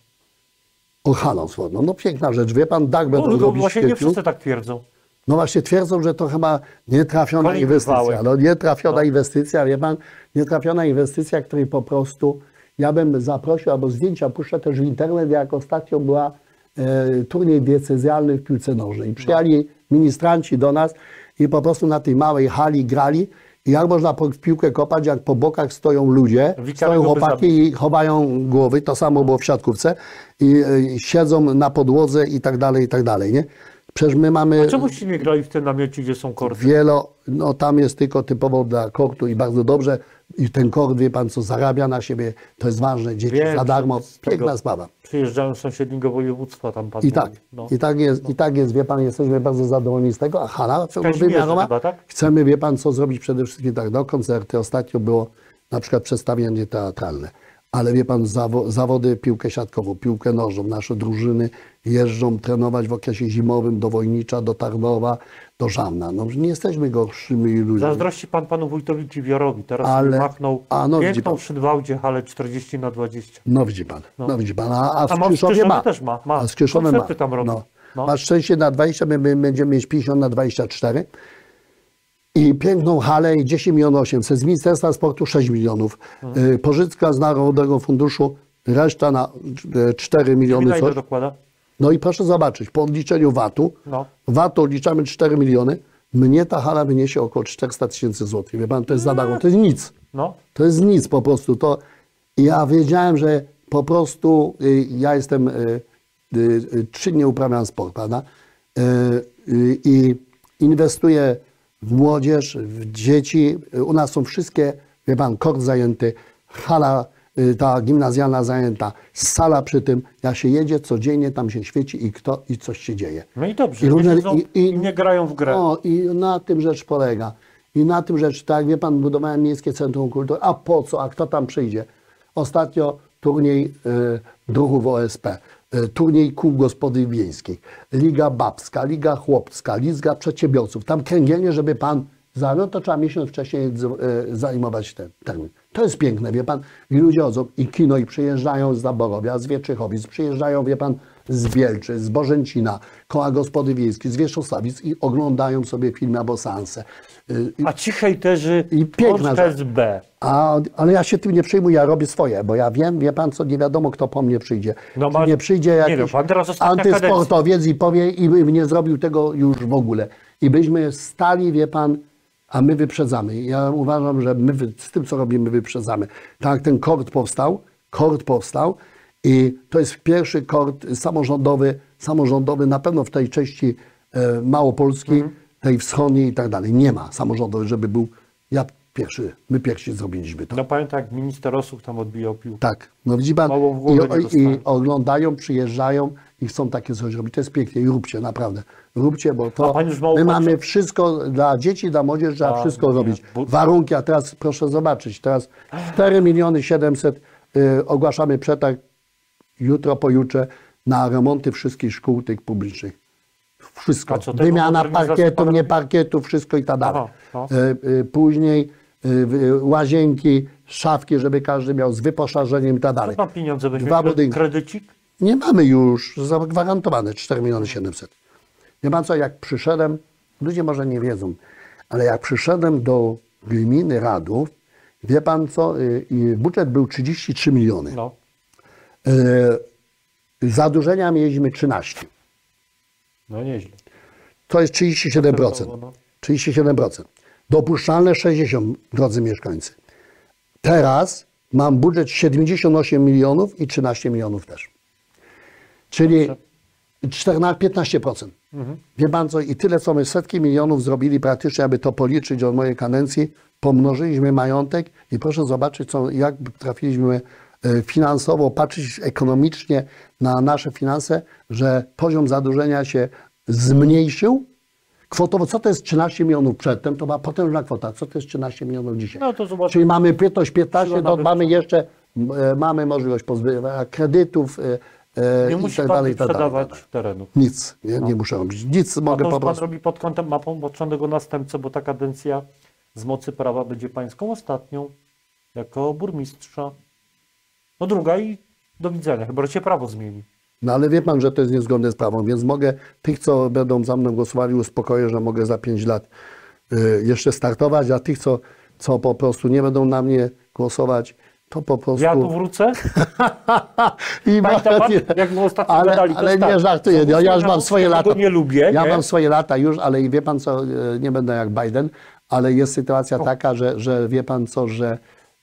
O, halą słodną, no piękna rzecz, wie pan, dach będą No, no, robić w właśnie nie wszyscy tak twierdzą. No właśnie twierdzą, że to chyba nietrafiona Kolik inwestycja. wałek. No nietrafiona No. inwestycja, wie pan, nietrafiona inwestycja, której po prostu ja bym zaprosił, albo zdjęcia puszczę też w internet, jak ostatnio była e, turniej diecezjalny w piłce nożnej. Przyjechali ministranci do nas i po prostu na tej małej hali grali jak można po, piłkę kopać, jak po bokach stoją ludzie, Wikary stoją chłopaki i chowają głowy, to samo było w siatkówce i e, siedzą na podłodze i tak dalej, i tak dalej, nie? Przecież my mamy... Czemuście nie grali w tym namiocie, gdzie są kordy? Wielo, no tam jest tylko typowo dla kortu i bardzo dobrze. I ten kort, wie pan, co zarabia na siebie, to jest ważne. Dzieci Wiem, za darmo, piękna sprawa. Przyjeżdżają z sąsiedniego województwa, tam pan I tak. No. i tak jest, i tak jest, wie pan, jesteśmy bardzo zadowoleni z tego, a hala wymiarowa, tak? chcemy, wie pan, co zrobić przede wszystkim tak, no koncerty, ostatnio było na przykład przedstawienie teatralne, ale wie pan, zawo zawody piłkę siatkową, piłkę nożną, nasze drużyny jeżdżą trenować w okresie zimowym do Wojnicza, do Tarnowa, do Żamna, no nie jesteśmy gorszymi ludźmi. Zazdrości pan panu wójtowi Kiwiorowi. Teraz Ale- machnął a no piękną pan. w Szydwałdzie halę 40 na 20. No widzi pan, no, widzi pan, a, a w ma też ma, ma. A Skryszowie ma. Tam robi. No. No. Ma szczęście na 20, my my będziemy mieć 50 na 24. I piękną halę i 10 milionów 800. Z Ministerstwa Sportu 6 milionów. Mhm. Y, Pożyczka z Narodowego Funduszu, reszta na y, 4 miliony Gmina ile coś. dokłada? No i proszę zobaczyć, po odliczeniu VAT-u, No. VAT-u odliczamy 4 miliony, mnie ta hala wyniesie około 400 tysięcy złotych. Wie pan, to jest za darmo, to jest nic. No. To jest nic po prostu. To ja wiedziałem, że po prostu y, ja jestem y, y, y, czynnie uprawiam sport, prawda? Y, y, I inwestuję w młodzież, w dzieci. U nas są wszystkie, wie pan, kort zajęty, hala y, ta gimnazjalna zajęta, sala przy tym. Ja się jedzie codziennie, tam się świeci i kto i coś się dzieje. No i dobrze. I siedzą, i- i, i- nie grają w grę. O, i na tym rzecz polega. I na tym rzecz, tak, wie pan, budowałem Miejskie Centrum Kultury. A po co? A kto tam przyjdzie? Ostatnio turniej y, druhów OSP, turniej kół gospodyń wiejskich, Liga Babska, Liga Chłopska, Liga Przedsiębiorców. Tam kręgielnie, żeby pan zajął, to trzeba miesiąc wcześniej y, zajmować ten termin. To jest piękne, wie pan. I ludzie chodzą, i kino, i przyjeżdżają z Zaborowia, z Wieczychowic, przyjeżdżają, wie pan, z Wielczy, z Bożęcina, koła gospody wiejskie, z Wierzchosławic i oglądają sobie filmy albo seanse. Y, A ci hejterzy I piękna Polska rzecz. jest B. A, ale ja się tym nie przejmuję, ja robię swoje, bo ja wiem, wie pan co, nie wiadomo kto po mnie przyjdzie. No ma- nie przyjdzie nie jakiś wiem, pan teraz antysportowiec i powie i by nie zrobił tego już w ogóle. I byśmy stali, wie pan, a my wyprzedzamy. Ja uważam, że my z tym, co robimy, wyprzedzamy. Tak ten kord powstał, kord powstał i to jest pierwszy kord samorządowy, samorządowy na pewno w tej części e, Małopolski, Mhm. tej wschodniej i tak dalej. Nie ma samorządowy, żeby był, ja pierwszy, my pierwsi zrobiliśmy to. No pamiętam jak minister Osób tam odbijał piłkę. Tak, no widzi pan, i, i oglądają, przyjeżdżają i chcą takie coś robić. To jest pięknie i róbcie, naprawdę. Róbcie, bo to my mamy wszystko dla dzieci, dla młodzieży, trzeba A, wszystko nie. robić. Bo- Warunki, a teraz proszę zobaczyć, teraz 4 miliony 700 y, ogłaszamy przetarg jutro, pojutrze na remonty wszystkich szkół tych publicznych. Wszystko. Co, Wymiana parkietu, nie parkietu, wszystko i tak dalej. No. Y, y, Później y, łazienki, szafki, żeby każdy miał z wyposażeniem i tak dalej. Co pieniądze weźmie? Dwa budynki. Kredycik? Nie mamy już zagwarantowane 4 miliony 700. Wie pan co, jak przyszedłem, ludzie może nie wiedzą, ale jak przyszedłem do gminy Radów, wie pan co, y, budżet był 33 miliony. No. Y, Zadłużenia mieliśmy 13. No nieźle. To jest 37%. Procentowo, no. 37%. Dopuszczalne 60, drodzy mieszkańcy. Teraz mam budżet 78 milionów i 13 milionów też. Czyli 14, 15%. Wie pan co, i tyle, co my setki milionów zrobili praktycznie, aby to policzyć od mojej kadencji, pomnożyliśmy majątek i proszę zobaczyć, co, jak trafiliśmy e, finansowo, patrzeć ekonomicznie na nasze finanse, że poziom zadłużenia się zmniejszył. Kwotowo, co to jest 13 milionów przedtem, to była potężna kwota. Co to jest 13 milionów dzisiaj? No to. Czyli mamy pytość 15, Siła to mamy jeszcze e, Mamy możliwość pozbywania kredytów e, Nie musi tak pan dalej, tak dalej. sprzedawać terenów. Nic, nie, nie muszę robić. Nic A mogę to po już pan prostu. robi pod kątem mapą poczętego następcę, bo ta kadencja z mocy prawa będzie pańską ostatnią, jako burmistrza. No druga i do widzenia, chyba że się prawo zmieni. No ale wie pan, że to jest niezgodne z prawem, więc mogę tych, co będą za mną głosowali, uspokoję, że mogę za 5 lat y, jeszcze startować, a tych, co, co po prostu nie będą na mnie głosować, to po prostu... Ja tu wrócę, I pan, nie- jak mu ostatnio ale, dodali ale nie tak, żartuję, co ja, ja już mam swoje Uskiego lata. nie lubię, Ja nie? mam swoje lata już, ale wie pan co, e, nie będę jak Biden, ale jest sytuacja taka, że, że wie pan co, że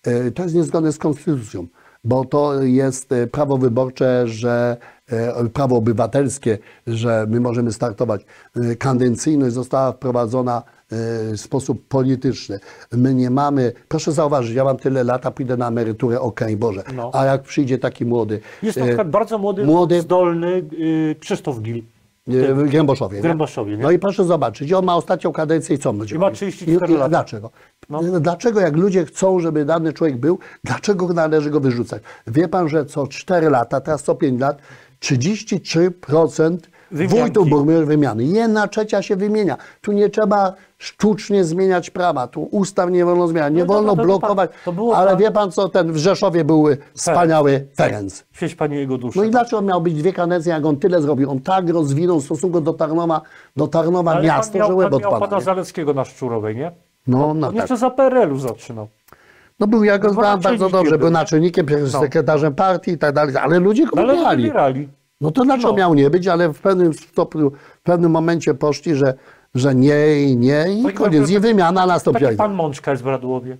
e, to jest niezgodne z konstytucją, bo to jest e, prawo wyborcze, że e, prawo obywatelskie, że my możemy startować. E, Kadencyjność została wprowadzona w sposób polityczny. My nie mamy, proszę zauważyć, ja mam tyle lat, a pójdę na emeryturę, okej, Boże, No. a jak przyjdzie taki młody, Jest na przykład bardzo młody, młody- zdolny y, Krzysztof Gil. W Gęboszowie. W nie? No i proszę zobaczyć, on ma ostatnią kadencję i co będzie I ma robił? 34 I- i lata. Dlaczego? No. Dlaczego jak ludzie chcą, żeby dany człowiek był, dlaczego należy go wyrzucać? Wie pan, że co 4 lata, teraz co 5 lat, 33% Wymianki. wójtów burmistrz wymiany. Jedna trzecia się wymienia. Tu nie trzeba sztucznie zmieniać prawa, tu ustaw nie wolno zmieniać, nie No wolno to- to blokować. to było ale pan- wie pan co, ten w Rzeszowie był wspaniały Ferenc. Świeć Panie jego duszy. No i dlaczego miał być dwie kadencje, jak on tyle zrobił? On tak rozwinął stosunku do Tarnowa, do Tarnowa Ale miasto, pan miał, że łeb pan miał odpada. pana nie? Zalewskiego na Szczurowej, nie? No, no On tak. jeszcze za PRL-u zaczynał. No był, ja go No, znałem bardzo dobrze, był. naczelnikiem, No. sekretarzem partii i tak dalej, ale ludzie go ale wybierali. wybierali. No to dlaczego No. miał nie być, ale w pewnym stopniu, w pewnym momencie poszli, że, że nie i nie i No i koniec, i wymiana nastąpiła. Taki pan Mączka jest w Radłowie.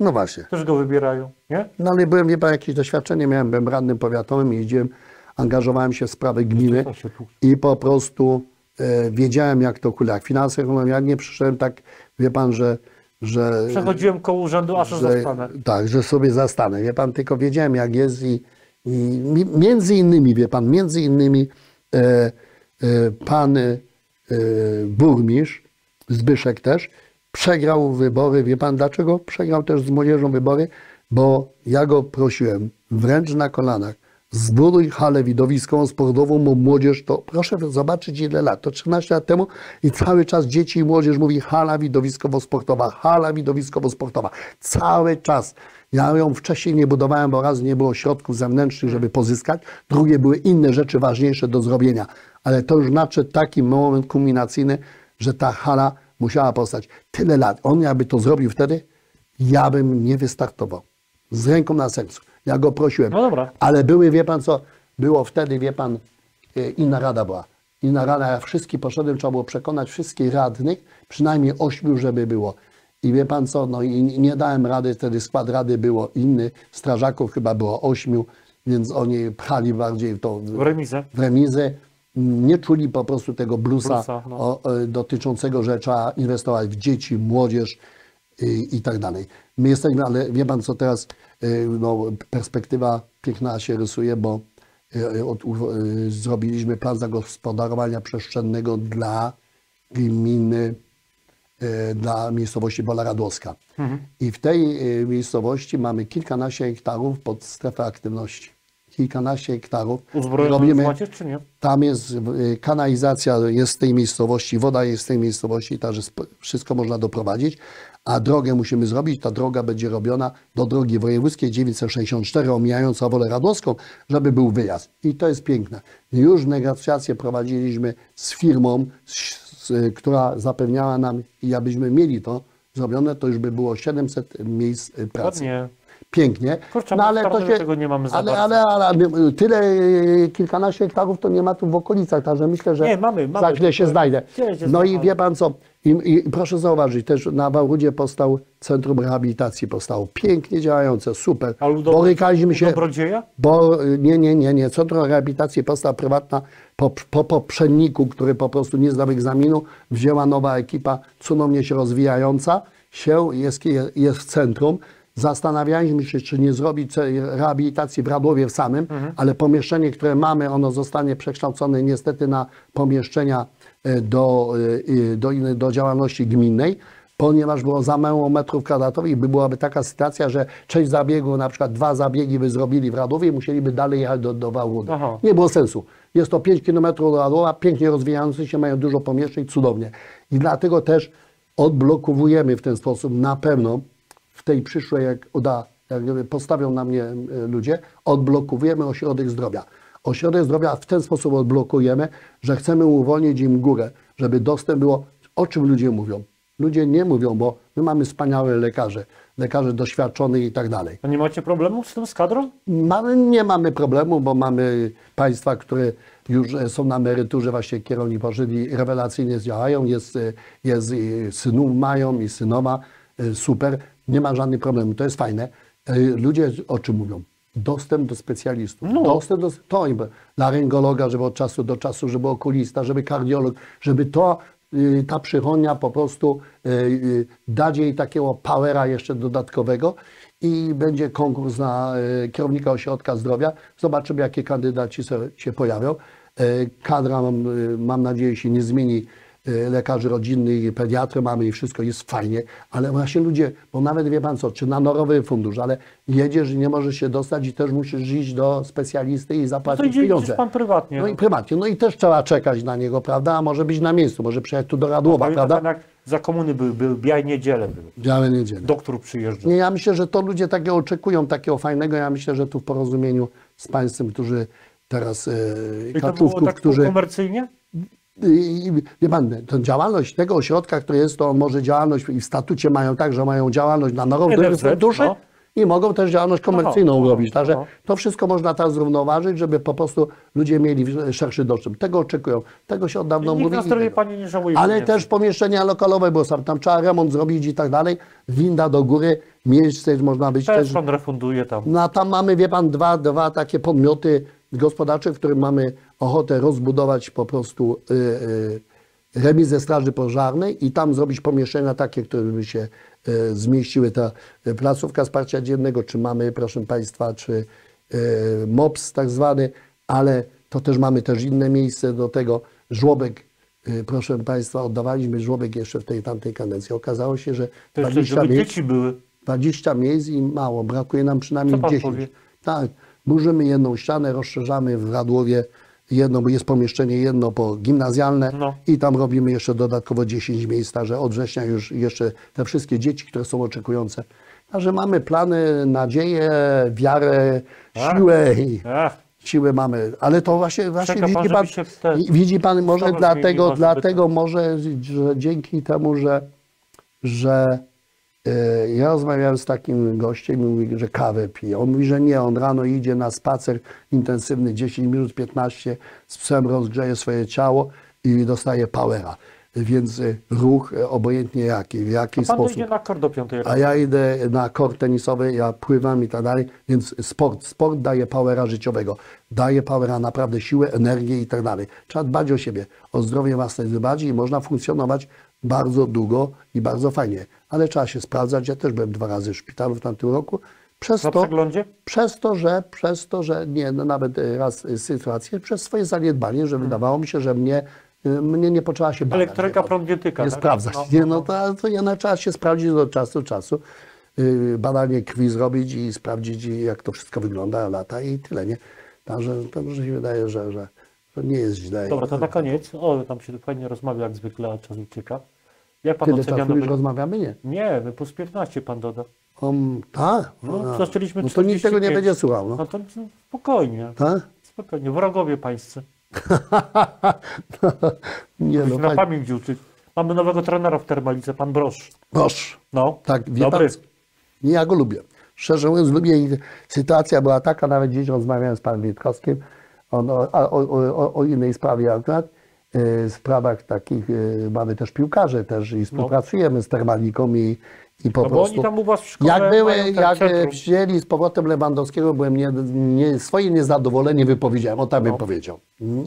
No właśnie. Też go wybierają, nie? No ale byłem, wie pan, jakieś doświadczenie miałem, byłem radnym powiatowym, jeździłem, angażowałem się w sprawy gminy tu- i po prostu e, wiedziałem, jak to kule. Jak finanse, ja nie przyszedłem tak, wie pan, że, że, Przechodziłem koło urzędu, aż że zostanę. tak, że sobie zastanę. Wie pan, tylko wiedziałem, jak jest i, między innymi, wie pan, między innymi e, e, pan e, burmistrz, Zbyszek też, przegrał wybory. Wie pan dlaczego? Przegrał też z młodzieżą wybory, bo ja go prosiłem wręcz na kolanach. Zbuduj halę widowiskową, sportową, bo młodzież to, proszę zobaczyć ile lat, to 13 lat temu i cały czas dzieci i młodzież mówi hala widowiskowo-sportowa, hala widowiskowo-sportowa. Cały czas. Ja ją wcześniej nie budowałem, bo raz nie było środków zewnętrznych, żeby pozyskać, drugie były inne rzeczy ważniejsze do zrobienia. Ale to już nadszedł taki moment kulminacyjny, że ta hala musiała powstać. Tyle lat. On jakby to zrobił wtedy, ja bym nie wystartował. Z ręką na sercu. Ja go prosiłem. No dobra. Ale były, wie pan co, było wtedy, wie pan, e, inna rada była. Inna rada, ja wszystkich poszedłem, trzeba było przekonać wszystkich radnych, przynajmniej ośmiu, żeby było. I wie pan co, no i nie dałem rady, wtedy skład rady było inny, strażaków chyba było ośmiu, więc oni pchali bardziej to W remizę. w remizę. Nie czuli po prostu tego blusa, Blusa, no. o, e, dotyczącego, że trzeba inwestować w dzieci, młodzież i, i tak dalej. My jesteśmy, ale wie pan co teraz, e, no, perspektywa piękna się rysuje, bo e, od, zrobiliśmy plan zagospodarowania przestrzennego dla gminy, dla miejscowości Bola Radłowska. Mhm. I w tej e, miejscowości mamy kilkanaście hektarów pod strefę aktywności. Kilkanaście hektarów. Uzbrojoną Robimy- macie, czy nie? tam jest y, kanalizacja, jest w tej miejscowości, woda jest w tej miejscowości, także wszystko można doprowadzić, a drogę musimy zrobić. Ta droga będzie robiona do drogi wojewódzkiej 964, omijająca Wolę Radoską, żeby był wyjazd. I to jest piękne. Już negocjacje prowadziliśmy z firmą, z, z, która zapewniała nam, i abyśmy mieli to zrobione, to już by było 700 miejsc y, pracy. Ładnie. Pięknie. Kurczę, no ale to się, tego nie mamy za ale, ale, ale, ale tyle, e, kilkanaście hektarów to nie ma tu w okolicach, także myślę, że Nie, mamy, mamy. za chwilę się znajdę. No i wie pan co, I, i proszę zauważyć, też na Wałrudzie powstał Centrum Rehabilitacji, powstało pięknie działające, super. A u Borykaliśmy się, Dobrodzieja? bo nie, nie, nie, nie. Centrum Rehabilitacji powstała prywatna po, po poprzedniku, który po prostu nie zdał egzaminu. Wzięła nowa ekipa, cudownie się rozwijająca, się jest, jest w centrum. Zastanawialiśmy się, czy nie zrobić rehabilitacji w Radłowie w samym, ale pomieszczenie, które mamy, ono zostanie przekształcone niestety na pomieszczenia do, e, do, innej- do działalności gminnej ponieważ było za mało metrów kwadratowych i by byłaby taka sytuacja, że część zabiegu, na przykład dwa zabiegi by zrobili w Radowie i musieliby dalej jechać do, do. Nie było sensu. Jest to 5 km do Radowa, pięknie rozwijający się, mają dużo pomieszczeń, cudownie. I dlatego też odblokowujemy w ten sposób na pewno w tej przyszłej, jak uda, jak postawią na mnie e, ludzie, odblokowujemy ośrodek zdrowia. Ośrodek zdrowia w ten sposób odblokujemy, że chcemy uwolnić im górę, żeby dostęp było, o czym ludzie mówią. Ludzie nie mówią, bo my mamy wspaniałe lekarze, lekarze doświadczonych i tak dalej. A nie macie problemu z tym z kadrą? Mamy, nie mamy problemu, bo mamy państwa, które już e, są na emeryturze, właśnie kierowni pożyli, rewelacyjnie działają, jest, e, jest i synów mają i synowa, e, super, nie ma żadnych problemów, to jest fajne. E, Ludzie o czym mówią? Dostęp do specjalistów. No. Dostęp do to im, laryngologa, żeby od czasu do czasu, żeby okulista, żeby kardiolog, żeby to y, ta przychodnia po prostu y, y, dać jej takiego powera jeszcze dodatkowego i będzie konkurs na kierownika ośrodka zdrowia. Zobaczymy, jakie kandydaci się pojawią. Kadra, mam, mam nadzieję, się nie zmieni lekarzy rodzinnych, i pediatry mamy i wszystko jest fajnie, ale właśnie ludzie, bo nawet wie pan co, czy na norowy fundusz, ale jedziesz i nie możesz się dostać i też musisz iść do specjalisty i To zapłacić idzie pieniądze. idziesz pan prywatnie. No i prywatnie, no i też trzeba czekać na niego, prawda? A może być na miejscu, może przyjechać tu do Radłowa, Pamięta prawda? pan, za komuny były, były białe niedziele były. Białe niedziele. Doktor przyjeżdżał. Nie, ja myślę, że to ludzie takiego oczekują, takiego fajnego. Ja myślę, że tu w porozumieniu z państwem, którzy teraz e, I to było tak którzy. komercyjnie? I, wie pan, tę działalność tego ośrodka, który jest, to może działalność i w statucie mają tak, że mają działalność na narodowy NFZ, fundusze no. i mogą też działalność komercyjną Aha, robić. aha, Także aha. to wszystko można tak zrównoważyć, żeby po prostu ludzie mieli szerszy dostęp. Tego oczekują. Tego się od dawno Nikt mówi. na pani nie żałuje. Ale pieniędzy. też pomieszczenia lokalowe, bo sam tam trzeba remont zrobić i tak dalej. Winda do góry, miejsce można być Też też. pan refunduje tam. No a tam mamy, wie pan, dwa, dwa takie podmioty gospodarcze, w którym mamy ochotę rozbudować po prostu y, y, remizę straży pożarnej i tam zrobić pomieszczenia takie, które by się y, zmieściły. Ta placówka wsparcia dziennego, czy mamy, proszę państwa, czy MOPS tak zwany, ale to też mamy też inne miejsce do tego. Żłobek, proszę państwa, oddawaliśmy żłobek jeszcze w tej tamtej kadencji. Okazało się, że To jeszcze, 20 żeby miejsc, dzieci były. 20 miejsc i mało, brakuje nam przynajmniej Co pan 10. powie? Tak, burzymy jedną ścianę, rozszerzamy w Radłowie jedno, jest pomieszczenie jedno po gimnazjalne No. i tam robimy jeszcze dodatkowo 10 miejsc, także od września już jeszcze te wszystkie dzieci, które są oczekujące. Także mamy plany, nadzieję, wiarę, Tak. siłę i Ach, siłę mamy, ale to właśnie, właśnie Czeka widzi, pan, widzi pan może dlatego, dlatego może, że dzięki temu, że, że ja rozmawiałem z takim gościem i mówi, że kawę pije. On mówi, że nie, on rano idzie na spacer intensywny 10 minut, 15, z psem rozgrzeje swoje ciało i dostaje powera. Więc e, ruch, e, obojętnie jaki, w jaki pan sposób. idzie na kor do piątej A rano. ja idę na kort tenisowy, ja pływam i tak dalej, więc sport, sport daje powera życiowego, daje powera naprawdę siłę, energię i tak dalej. Trzeba dbać o siebie, o zdrowie własne dbać i można funkcjonować bardzo długo i bardzo fajnie, ale trzeba się sprawdzać. Ja też byłem dwa razy w szpitalu w tamtym roku. Przez Na to, przez to, że, przez to, że nie, no nawet raz y, sytuację, przez swoje zaniedbanie, że wydawało mi się, że mnie, y, mnie nie potrzeba się badać. Elektryka, prąd nie tyka. nie tak? sprawdzać. No, Nie, no to, to jednak trzeba się sprawdzić do czasu do czasu. Yy, badanie krwi zrobić i sprawdzić, jak to wszystko wygląda, lata i tyle, nie? Także to może się wydaje, że, że, że nie jest źle. Dobra, to na koniec. O, tam się fajnie rozmawia jak zwykle, a czas ucieka. Jak pan Tyle ocenia nowy... rozmawiamy? Nie. Nie, my plus 15 pan doda. Um, tak? No, A. zaczęliśmy no to nikt tego nie 45. będzie słuchał. No. No to spokojnie, Tak? spokojnie. Wrogowie pańscy. nie, no na fajnie. pamięć uczyć. Mamy nowego trenera w Termalice, pan Brosz. Proszę. No, Tak, wie dobry. pan, nie, ja go lubię. Szczerze mówiąc, lubię i sytuacja była taka, nawet dziś rozmawiałem z panem Wietkowskim on, o, o, o, o innej sprawie akurat, sprawach takich, e, mamy też piłkarze też i współpracujemy z Termaliką i, i po No prostu... oni tam u was w szkole Jak były, jak centrum. wzięli z powrotem Lewandowskiego, byłem nie, nie, swoje niezadowolenie wypowiedziałem, o tak bym powiedział.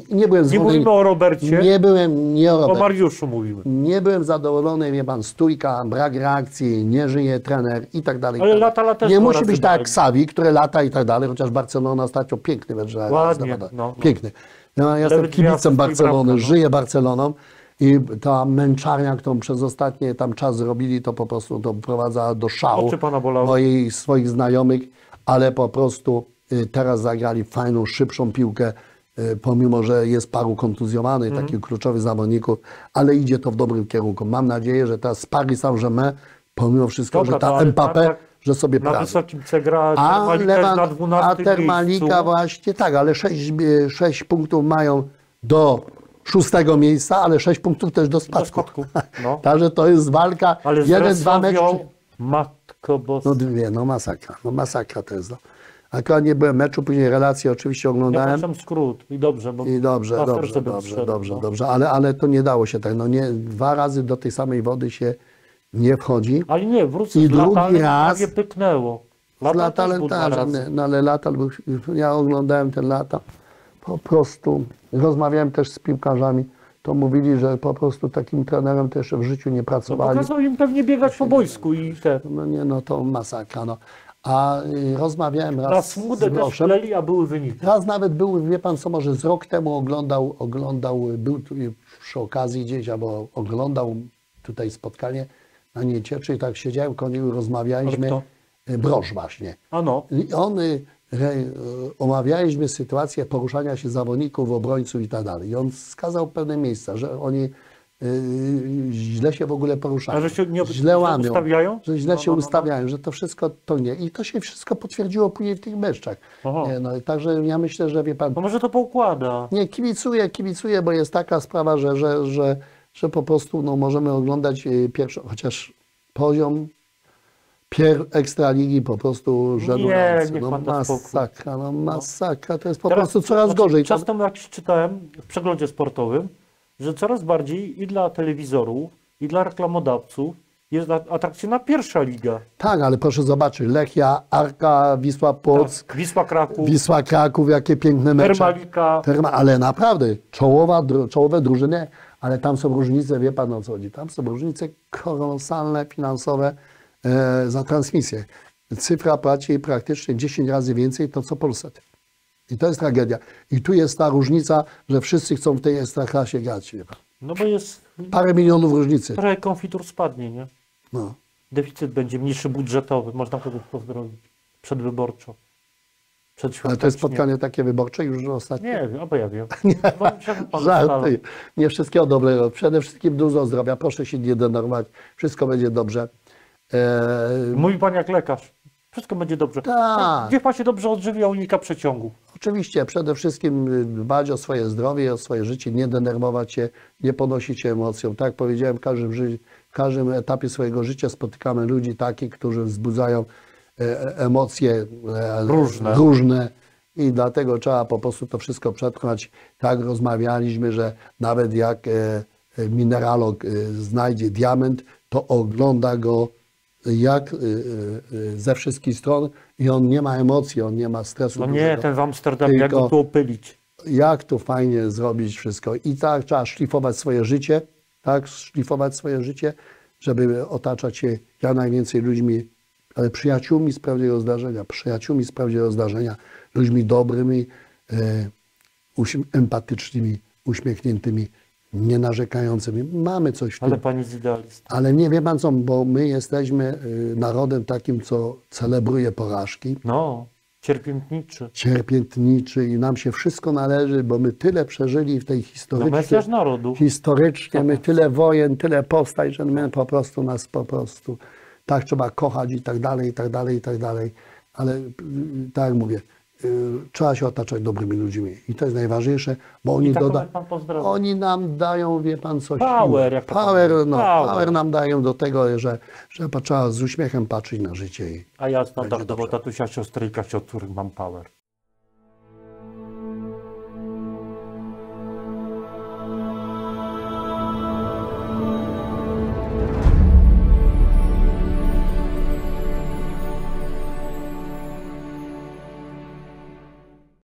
Nie, byłem No. Nie mówimy o Robercie, Nie byłem, nie o o Robercie. Mariuszu mówimy. Nie byłem zadowolony, wie pan, stójka, brak reakcji, nie żyje trener i tak dalej. Ale tak lata, lata Nie musi być tak jak. Xavi, które lata i tak dalej, chociaż Barcelona ostatnio piękny mecz. Ładnie, zdawana. no, no. Ja jestem kibicem Barcelony, bramka, no. żyję Barceloną I ta męczarnia, którą przez ostatnie tam czas zrobili, to po prostu doprowadza do szału moich swoich znajomych, ale po prostu y, teraz zagrali fajną, szybszą piłkę, y, pomimo, że jest paru kontuzjowanych, Mhm. takich kluczowych zawodników, ale idzie to w dobrym kierunku. Mam nadzieję, że teraz Paris Saint-Germain, pomimo wszystko, Dobra, że ta Mbappé, tak, tak, że sobie Na poradzi. wysokim C gra A, Lewan, na a 12 Termalika miejscu. właśnie, tak, ale 6, sześć punktów mają do szóstego miejsca, ale 6 punktów też do Do spadku. spadku. No. Także to jest walka, Ale z jeden, dwa mecze. Matko Boska. No dwie, no masakra, no masakra to jest. No. Akurat nie byłem meczu, później relacje oczywiście Ja oglądałem. patrzę skrót i dobrze, bo I dobrze, dobrze, dobrze, dobrze, no. dobrze, ale, ale to nie dało się tak. No nie, dwa razy do tej samej wody się nie wchodzi. Ale nie, wrócę I z lata, drugi ale raz- prawie pyknęło. Lata też talentarza, razy. no ale lata, był, ja oglądałem ten lata, po prostu rozmawiałem też z piłkarzami, to mówili, że po prostu takim trenerem jeszcze w życiu nie pracowali. Pokazał im pewnie biegać po boisku i te. No nie, no to masakra, no. A y, rozmawiałem Na raz z smudę też Groszem. wleli, a były wyniki. Raz nawet był, wie pan co, może z rok temu oglądał, oglądał, był tu przy okazji gdzieś, albo oglądał tutaj spotkanie na Niecieczy tak siedziałem koło niego, rozmawialiśmy. Y, Broż właśnie. A no, I on, y, re, y, omawialiśmy sytuację poruszania się zawodników, obrońców i tak dalej. I on wskazał pewne miejsca, że oni źle się w ogóle poruszają. A że się nie- źle łamią, ustawiają? że źle No, się no, no, no. ustawiają, że to wszystko to nie. I to się wszystko potwierdziło później w tych meczach. No, także ja myślę, że wie pan, no może to poukłada. nie, kibicuję, kibicuję, bo jest taka sprawa, że, że, że, że po prostu no, możemy oglądać y, pierwszą, chociaż poziom pier ekstraligi po prostu żenujący. niech no, masakra, no masakra, to jest po Teraz- prostu coraz znaczy, gorzej. Czas temu jak czytałem w przeglądzie sportowym, że coraz bardziej i dla telewizorów, i dla reklamodawców jest atrakcyjna pierwsza liga. Tak, ale proszę zobaczyć, Lechia, Arka, Wisła Płock, Tak, Wisła Kraków, Wisła Kraków, jakie piękne mecze. Termalika. Terma, ale naprawdę, czołowa, czołowe drużyny, ale tam są różnice, wie pan o co chodzi, tam są różnice kolosalne, finansowe e, za transmisję. Cyfra płaci praktycznie 10 razy więcej to co Polsat. I to jest tragedia. I tu jest ta różnica, że wszyscy chcą w tej ekstraklasie grać. Wie pan. No bo jest Parę milionów różnicy. trochę konfitur spadnie, nie? No. Deficyt będzie mniejszy budżetowy, można kogoś pozdrowić. Przedwyborczo. Ale to jest spotkanie takie wyborcze już ostatnio. Nie się pan Żarty. Nie wszystkiego dobrego. Przede wszystkim dużo zdrowia. Proszę się nie denerwować. Wszystko będzie dobrze. E, Mówi pan jak lekarz. Wszystko będzie dobrze. Tak. Niech pan się dobrze odżywi, a unika przeciągu. Oczywiście, przede wszystkim y, dbać o swoje zdrowie, o swoje życie, nie denerwować się, nie podnosić się emocją. Tak jak powiedziałem, w każdym, w każdym etapie swojego życia spotykamy ludzi takich, którzy wzbudzają emocje e, Różne. różne i dlatego trzeba po prostu to wszystko przetrwać. Tak rozmawialiśmy, że nawet jak e, e, mineralog e, znajdzie diament, to ogląda go jak ze wszystkich stron i on nie ma emocji, on nie ma stresu. No nie, dużego ten w Amsterdamie, jak go tu opylić. jak tu fajnie zrobić wszystko. I tak trzeba szlifować swoje życie, tak, szlifować swoje życie, żeby otaczać się jak najwięcej ludźmi, ale przyjaciółmi z prawdziwego zdarzenia, przyjaciółmi z prawdziwego zdarzenia, ludźmi dobrymi, e, empatycznymi, uśmiechniętymi, nienarzekającymi. Mamy coś w tym. Ale pani jest idealista. Ale nie wie pan co, bo my jesteśmy y, narodem takim, co celebruje porażki, No, cierpiętniczy. cierpiętniczy i nam się wszystko należy, bo my tyle przeżyli w tej No historycznie, Mesjasz narodu. historycznie, my tyle wojen, tyle powstań, że my po prostu nas po prostu tak trzeba kochać i tak dalej, i tak dalej, i tak dalej. Ale y, tak jak mówię, y, trzeba się otaczać dobrymi ludźmi i to jest najważniejsze, bo oni, I taką doda, oni nam dają, wie pan coś. Power, jak power, mówi. no, Power. power nam dają do tego, że, że trzeba z uśmiechem patrzeć na życie. I, A ja znam tak, bo tatusia, siostryjka, których mam power.